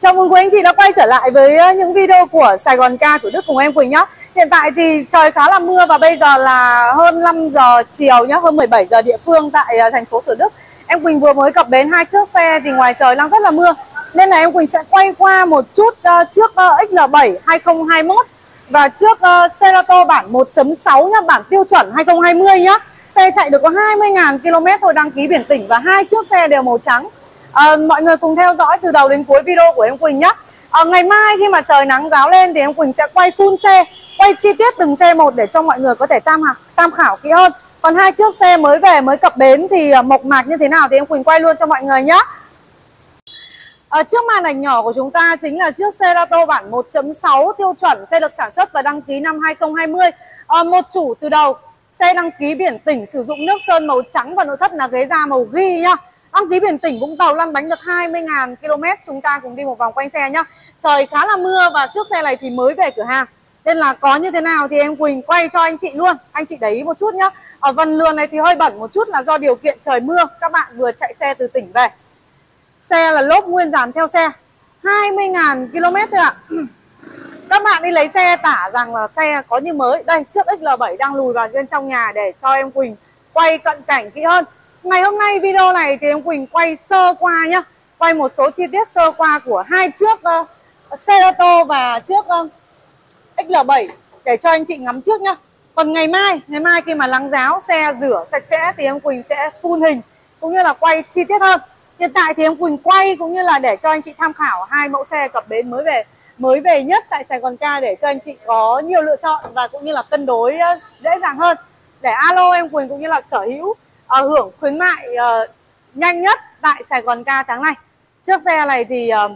Chào mừng quý anh chị đã quay trở lại với ờ, những video của Sài Gòn Ca Thủ Đức cùng em Quỳnh nhé Hiện tại thì trời khá là mưa và bây giờ là hơn 5 giờ chiều nhá, hơn 17 giờ địa phương tại ờ, thành phố Thủ Đức. Em Quỳnh vừa mới cập bến hai chiếc xe thì ngoài trời đang rất là mưa. Nên là em Quỳnh sẽ quay qua một chút uh, chiếc uh, XL7 2021 Và chiếc uh, Cerato bản 1.6 nhá, bản tiêu chuẩn 2020 nhá. Xe chạy được có 20.000 km thôi đăng ký biển tỉnh và hai chiếc xe đều màu trắng à, mọi người cùng theo dõi từ đầu đến cuối video của em Quỳnh nhé à, ngày mai khi mà trời nắng giáo lên thì em Quỳnh sẽ quay full xe quay chi tiết từng xe một để cho mọi người có thể tham khảo tham khảo kỹ hơn. Còn hai chiếc xe mới về mới cập bến thì à, mộc mạc như thế nào thì em Quỳnh quay luôn cho mọi người nhé ở trước màn ảnh nhỏ của chúng ta chính là chiếc xe Rato bản 1.6 tiêu chuẩn xe được sản xuất và đăng ký năm 2020 à, một chủ từ đầu xe đăng ký biển tỉnh sử dụng nước sơn màu trắng và nội thất là ghế da màu ghi nhá. Đăng ký biển tỉnh Vũng Tàu lăn bánh được 20.000 km, Chúng ta cùng đi một vòng quanh xe nhá. Trời khá là mưa và chiếc xe này thì mới về cửa hàng. Nên là có như thế nào thì em Quỳnh quay cho anh chị luôn. Anh chị để ý một chút nhá. Ở vần lườn này thì hơi bẩn một chút là do điều kiện trời mưa, Các bạn vừa chạy xe từ tỉnh về. Xe là lốp nguyên dàn theo xe 20.000 km thôi ạ. Các bạn đi lấy xe tả rằng là xe có như mới. Đây, chiếc XL7 đang lùi vào bên trong nhà để cho em Quỳnh quay cận cảnh kỹ hơn. Ngày hôm nay video này thì em Quỳnh quay sơ qua nhá. Quay một số chi tiết sơ qua của hai chiếc ờ, uh, Cerato và chiếc ờ, uh, XL7 Để cho anh chị ngắm trước nhá. Còn ngày mai, ngày mai khi mà lắng giáo xe rửa sạch sẽ thì em Quỳnh sẽ full hình Cũng như là quay chi tiết hơn. Hiện tại thì em Quỳnh quay cũng như là để cho anh chị tham khảo hai mẫu xe cập bến mới về mới về nhất tại Sài Gòn Ca để cho anh chị có nhiều lựa chọn và cũng như là cân đối ờ, dễ dàng hơn. Để alo em Quỳnh cũng như là sở hữu uh, hưởng khuyến mại uh, nhanh nhất tại Sài Gòn ca tháng này. Chiếc xe này thì uh,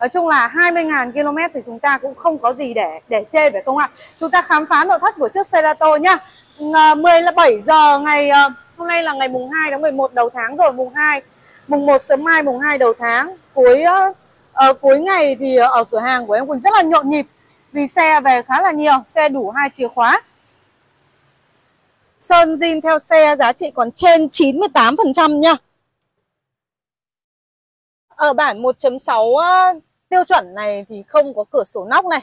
nói chung là 20.000 km thì chúng ta cũng không có gì để để chê phải không ạ? Chúng ta khám phá nội thất của chiếc Cerato nhá. Uh, 17 giờ ngày uh, hôm nay là ngày mùng 2 tháng 11 đầu tháng rồi mùng 2 mùng 1 sớm mai mùng 2 đầu tháng. Cuối uh, uh, cuối ngày thì ở cửa hàng của em Quỳnh rất là nhộn nhịp vì xe về khá là nhiều xe đủ hai chìa khóa. Sơn zin theo xe giá trị còn trên 98% nha. Ở bản 1.6 ờ, tiêu chuẩn này thì không có cửa sổ nóc này.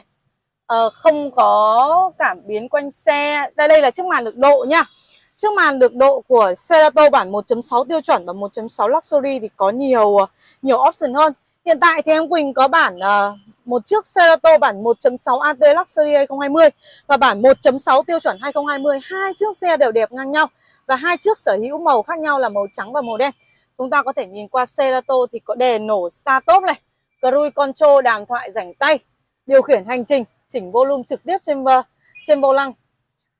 Ờ, Không có cảm biến quanh xe. Đây đây là chiếc màn được độ nha. Chiếc màn được độ của Cerato bản 1.6 tiêu chuẩn và 1.6 Luxury thì có nhiều ờ, nhiều option hơn. Hiện tại thì em Quỳnh có bản ờ, một chiếc Cerato bản 1.6 AT Luxury 2020 và bản 1.6 tiêu chuẩn 2020. Hai chiếc xe đều đẹp ngang nhau và hai chiếc sở hữu màu khác nhau là màu trắng và màu đen. Chúng ta có thể nhìn qua Cerato thì có đề nổ start top này, cruise control đàm thoại rảnh tay, điều khiển hành trình, chỉnh volume trực tiếp trên trên vô lăng.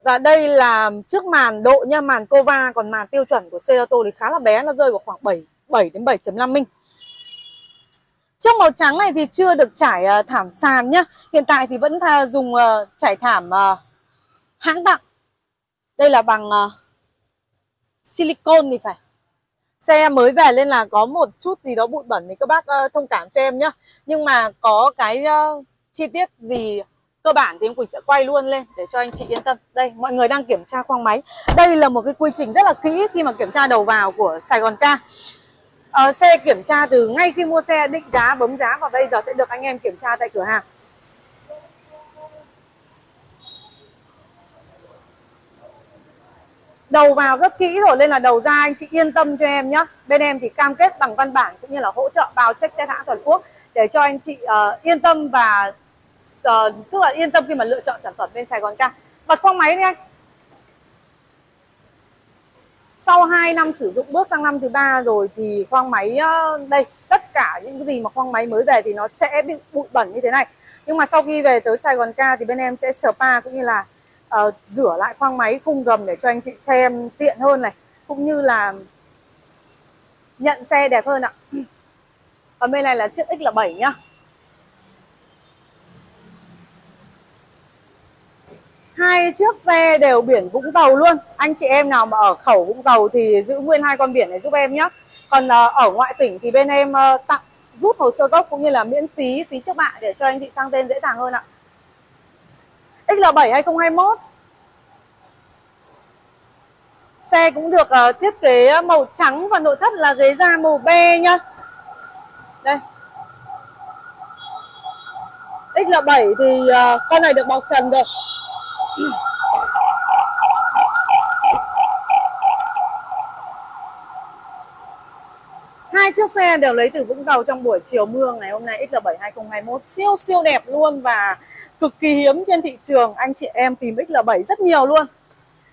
Và đây là chiếc màn độ nha, màn Cova còn màn tiêu chuẩn của Cerato thì khá là bé, nó rơi vào khoảng 7 7 đến 7.5 inch. Chiếc màu trắng này thì chưa được trải uh, thảm sàn nhá. Hiện tại thì vẫn uh, dùng uh, trải thảm uh, hãng tặng. Đây là bằng uh, silicon thì phải. Xe mới về nên là có một chút gì đó bụi bẩn thì các bác uh, thông cảm cho em nhá. Nhưng mà có cái uh, chi tiết gì cơ bản thì em Quỳnh sẽ quay luôn lên để cho anh chị yên tâm. Đây mọi người đang kiểm tra khoang máy. Đây là một cái quy trình rất là kỹ khi mà kiểm tra đầu vào của Sài Gòn Ca uh, xe kiểm tra từ ngay khi mua xe định giá bấm giá và bây giờ sẽ được anh em kiểm tra tại cửa hàng. Đầu vào rất kỹ rồi nên là đầu ra anh chị yên tâm cho em nhé bên em thì cam kết bằng văn bản cũng như là hỗ trợ bao check test hãng toàn quốc để cho anh chị uh, yên tâm và uh, tức là yên tâm khi mà lựa chọn sản phẩm bên Sài Gòn ca bật khoang máy đi anh sau 2 năm sử dụng bước sang năm thứ ba rồi thì khoang máy ờ, đây tất cả những cái gì mà khoang máy mới về thì nó sẽ bị bụi bẩn như thế này. Nhưng mà sau khi về tới Sài Gòn ca thì bên em sẽ spa cũng như là uh, rửa lại khoang máy khung gầm để cho anh chị xem tiện hơn này cũng như là nhận xe đẹp hơn ạ. Còn bên này là chiếc X là 7 nhá. Hai chiếc xe đều biển Vũng Tàu luôn. Anh chị em nào mà ở khẩu Vũng Tàu thì giữ nguyên hai con biển này giúp em nhé. Còn ờ, ở ngoại tỉnh thì bên em ờ, tặng rút hồ sơ gốc cũng như là miễn phí phí trước bạ để cho anh chị sang tên dễ dàng hơn ạ. XL7 2021 Xe cũng được uh, thiết kế màu trắng và nội thất là ghế da màu be nhá. Đây. XL7 thì uh, con này được bọc trần rồi. Chiếc xe đều lấy từ Vũng Tàu trong buổi chiều mưa ngày hôm nay XL7 2021 siêu siêu đẹp luôn và cực kỳ hiếm trên thị trường. Anh chị em tìm XL7 rất nhiều luôn.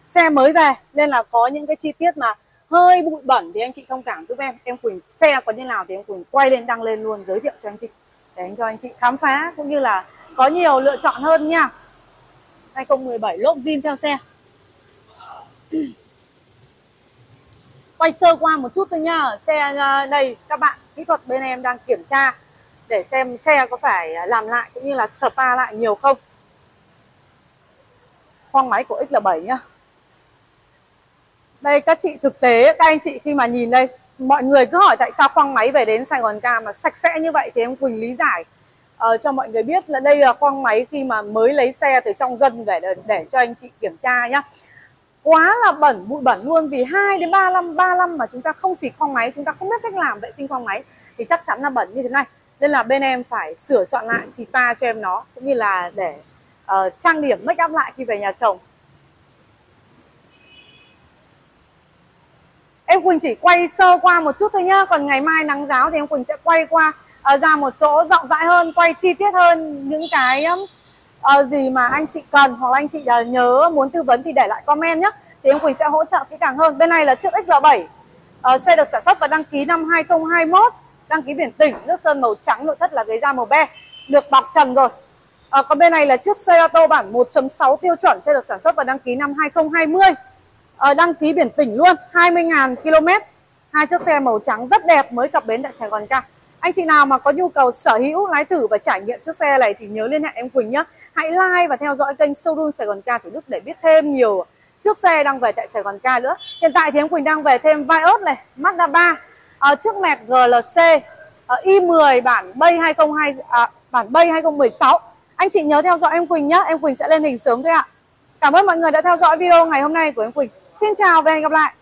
Xe mới về, nên là có những cái chi tiết mà hơi bụi bẩn thì anh chị thông cảm giúp em. Em Quỳnh, xe có như nào thì em Quỳnh quay lên, đăng lên luôn, giới thiệu cho anh chị, để anh cho anh chị khám phá, cũng như là có nhiều lựa chọn hơn nha. 2017 lốp zin theo xe quay sơ qua một chút thôi nha xe à, đây các bạn kỹ thuật bên em đang kiểm tra để xem xe có phải làm lại cũng như là spa lại nhiều không. Khoang máy của X7 nhá. Đây các chị thực tế các anh chị khi mà nhìn đây mọi người cứ hỏi tại sao khoang máy về đến Sài Gòn ca mà sạch sẽ như vậy thì em Quỳnh lý giải. Uh, cho mọi người biết là đây là khoang máy khi mà mới lấy xe từ trong dân về để, để cho anh chị kiểm tra nhá quá là bẩn bụi bẩn luôn. Vì 2 đến 3 năm 3 năm mà chúng ta không xịt khoang máy chúng ta không biết cách làm vệ sinh khoang máy thì chắc chắn là bẩn như thế này. Nên là bên em phải sửa soạn lại xịt pa cho em nó cũng như là để uh, trang điểm make up lại khi về nhà chồng. Em Quỳnh chỉ quay sơ qua một chút thôi nhá. Còn ngày mai nắng giáo thì em Quỳnh sẽ quay qua uh, ra một chỗ rộng rãi hơn quay chi tiết hơn những cái um, uh, gì mà anh chị cần hoặc anh chị uh, nhớ muốn tư vấn thì để lại comment nhé thì em Quỳnh sẽ hỗ trợ kỹ càng hơn. Bên này là chiếc XL7 uh, ờ, xe được sản xuất và đăng ký năm 2021 đăng ký biển tỉnh nước sơn màu trắng nội thất là ghế da màu be được bọc trần rồi. À, còn bên này là chiếc Cerato bản 1.6 tiêu chuẩn sẽ được sản xuất và đăng ký năm 2020 à, đăng ký biển tỉnh luôn 20.000 km hai chiếc xe màu trắng rất đẹp mới cập bến tại Sài Gòn ca anh chị nào mà có nhu cầu sở hữu lái thử và trải nghiệm chiếc xe này thì nhớ liên hệ em Quỳnh nhé hãy like và theo dõi kênh showroom Sài Gòn ca Thủ Đức để biết thêm nhiều chiếc xe đang về tại Sài Gòn ca nữa. Hiện tại thì em Quỳnh đang về thêm Vios này Mazda 3 à, ờ, chiếc mẹc GLC à, ờ, i10 bản Bay 202 à, bản Bay 2016 anh chị nhớ theo dõi em Quỳnh nhé em Quỳnh sẽ lên hình sớm thôi ạ. Cảm ơn mọi người đã theo dõi video ngày hôm nay của em Quỳnh. Xin chào và hẹn gặp lại.